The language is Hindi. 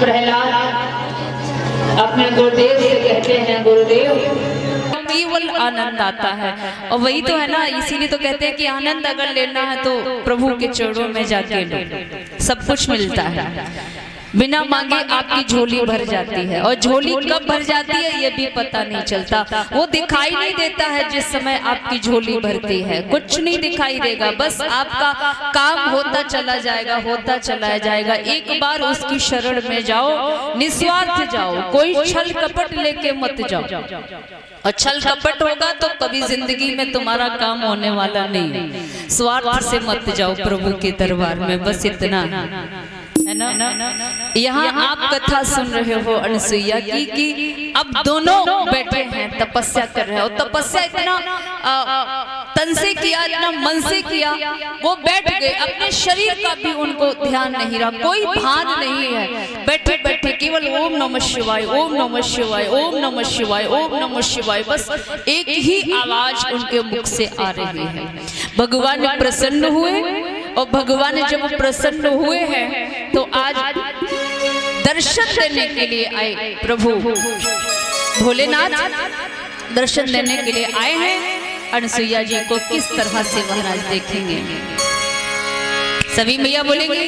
प्रहलाद अपने गुरुदेव से कहते हैं, गुरुदेव, केवल आनंद आता है। और वही तो है ना, इसीलिए तो कहते हैं कि आनंद अगर लेना है तो प्रभु के चरणों में जाके लो। सब कुछ मिलता है। बिना मांगे आपकी झोली भर जाती है। और झोली कब भर जाती है ये भी पता नहीं चलता। वो दिखाई नहीं देता है जिस समय आपकी झोली भरती है। कुछ नहीं दिखाई देगा। बस आपका काम होता चला जाएगा होता चला जाएगा। एक बार उसकी शरण में जाओ निस्वार्थ जाओ कोई छल कपट लेके मत जाओ। और छल कपट होगा तो कभी ज़िंदगी में तुम्हारा काम होने वाला नहीं। स्वार्थ से मत जाओ प्रभु के दरबार में बस इतना है ना? यहाँ आप कथा सुन रहे हो अनसुईया की कि। अब दोनों बैठे हैं तपस्या कर रहे हो। तपस्या इतना तन से किया इतना मन से किया वो बैठ गए। अपने शरीर का भी उनको ध्यान नहीं रहा। कोई भान नहीं है। बैठे बैठे केवल ओम नमः शिवाय ओम नमः शिवाय ओम नमः शिवाय ओम नमः शिवाय। बस एक ही आवाज़ उनके मुख से आ रही है। भगवान प्रसन्न हुए और भगवान जब प्रसन्न हुए हैं तो आज दर्शन देने के लिए आए प्रभु। भोलेनाथ दर्शन देने के लिए आए हैं। अनुसुईया जी को किस तरह से महाराज देखेंगे? सभी मैया बोलेंगे